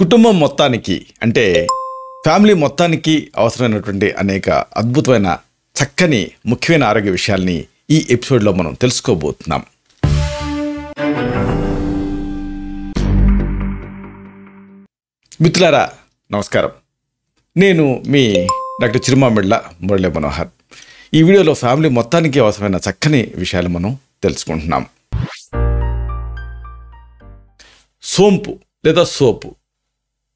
కుటుంబం మొత్తానికి అంటే ఫ్యామిలీ మొత్తానికి అవసరమైనటువంటి అనేక అద్భుతమైన చక్కని ముఖ్యమైన ఆరోగ్య విషయాల్ని ఈ ఎపిసోడ్లో మనం తెలుసుకోబోతున్నాం. మిత్రులారా నమస్కారం. నేను మీ డాక్టర్ చిరుమామిళ్ళ మురళీ మనోహర్. ఈ వీడియోలో ఫ్యామిలీ మొత్తానికి అవసరమైన చక్కని విషయాలు మనం తెలుసుకుంటున్నాం. సోంపు లేదా సోపు.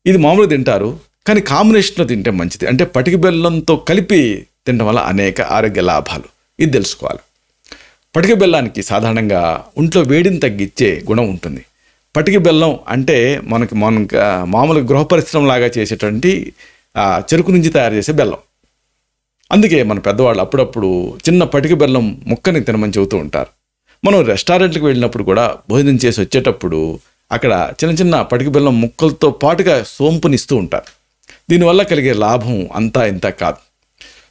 ఇది మామూలుగా తింటారు కానీ కాంబినేషన్లో తింటే మంచిది. అంటే పటిక బెల్లంతో కలిపి తినడం వల్ల అనేక ఆరోగ్య లాభాలు. ఇది తెలుసుకోవాలి. పటిక బెల్లానికి సాధారణంగా ఒంట్లో వేడిని తగ్గించే గుణం ఉంటుంది. పటిక బెల్లం అంటే మనకి మన మామూలుగా గృహ పరిశ్రమలాగా చేసేటువంటి చెరుకు నుంచి తయారు చేసే బెల్లం. అందుకే మన పెద్దవాళ్ళు అప్పుడప్పుడు చిన్న పటిక బెల్లం ముక్కని తినమని చెబుతూ ఉంటారు. మనం రెస్టారెంట్లకు వెళ్ళినప్పుడు కూడా భోజనం చేసి వచ్చేటప్పుడు అక్కడ చిన్న చిన్న పటిక బెల్లం ముక్కలతో పాటుగా సోంపునిస్తూ ఉంటారు. దీనివల్ల కలిగే లాభం అంతా ఇంత కాదు.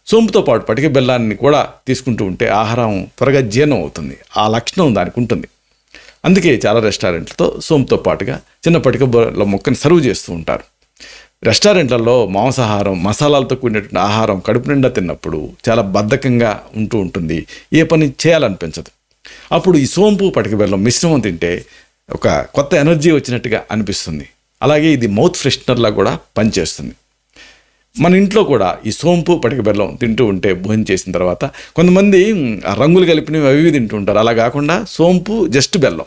సోంపుతో పాటు పటిక బెల్లాన్ని కూడా తీసుకుంటూ ఉంటే ఆహారం త్వరగా జీర్ణం అవుతుంది. ఆ లక్షణం దానికి ఉంటుంది. అందుకే చాలా రెస్టారెంట్లతో సోంపుతో పాటుగా చిన్న పటిక బెల్లం ముక్కని సర్వ్ చేస్తూ ఉంటారు. రెస్టారెంట్లలో మాంసాహారం మసాలాలతో కూడినటువంటి ఆహారం కడుపు నిండా తిన్నప్పుడు చాలా బద్ధకంగా ఉంటూ ఉంటుంది. ఏ పని చేయాలనిపించదు. అప్పుడు ఈ సోంపు పటిక బెల్లం మిశ్రమం తింటే ఒక కొత్త ఎనర్జీ వచ్చినట్టుగా అనిపిస్తుంది. అలాగే ఇది మౌత్ ఫ్రెషనర్లా కూడా పనిచేస్తుంది. మన ఇంట్లో కూడా ఈ సోంపు పటిక బెల్లం తింటూ ఉంటే భోజనం చేసిన తర్వాత కొంతమంది ఆ రంగులు కలిపినవి అవి తింటూ ఉంటారు. అలా కాకుండా సోంపు జస్ట్ బెల్లం.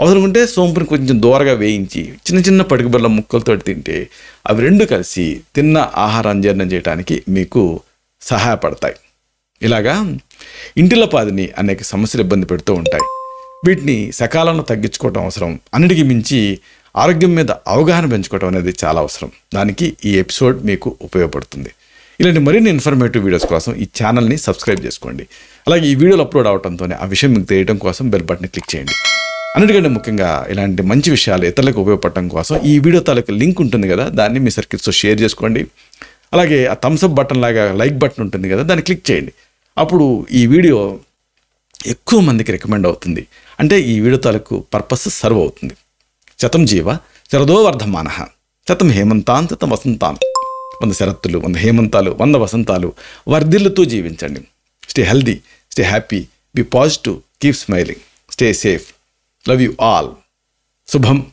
అవసరం ఉంటే సోంపుని కొంచెం దూరగా వేయించి చిన్న చిన్న పటిక బెల్లం ముక్కలతో తింటే అవి రెండు కలిసి తిన్న ఆహారం జీర్ణం చేయడానికి మీకు సహాయపడతాయి. ఇలాగా ఇంటిలో పాదిని అనేక సమస్యలు ఇబ్బంది పెడుతూ ఉంటాయి. వీటిని సకాలంలో తగ్గించుకోవడం అవసరం. అన్నిటికీ మించి ఆరోగ్యం మీద అవగాహన పెంచుకోవడం అనేది చాలా అవసరం. దానికి ఈ ఎపిసోడ్ మీకు ఉపయోగపడుతుంది. ఇలాంటి మరిన్ని ఇన్ఫర్మేటివ్ వీడియోస్ కోసం ఈ ఛానల్ని సబ్స్క్రైబ్ చేసుకోండి. అలాగే ఈ వీడియోలు అప్లోడ్ అవడంతోనే ఆ విషయం మీకు తెలియడం కోసం బెల్ బటన్ క్లిక్ చేయండి. అన్నిటికంటే ముఖ్యంగా ఇలాంటి మంచి విషయాలు ఇతరులకు ఉపయోగపడటం కోసం ఈ వీడియో తాలూకు లింక్ ఉంటుంది కదా దాన్ని మీ సర్కిల్స్తో షేర్ చేసుకోండి. అలాగే ఆ థమ్స్అప్ బటన్ లాగా లైక్ బటన్ ఉంటుంది కదా దాన్ని క్లిక్ చేయండి. అప్పుడు ఈ వీడియో ఎక్కువ మందికి రికమెండ్ అవుతుంది. అంటే ఈ వీడియో తాలూకు పర్పస్ సర్వ్ అవుతుంది. శతం జీవ శరదో వర్ధమాన. శతం హేమంతాన్ శతం వసంతాన్. వంద శరత్తులు వంద హేమంతాలు వంద వసంతాలు వర్ధిల్లుతూ జీవించండి. Stay healthy stay happy be positive keep smiling stay safe love you all శుభం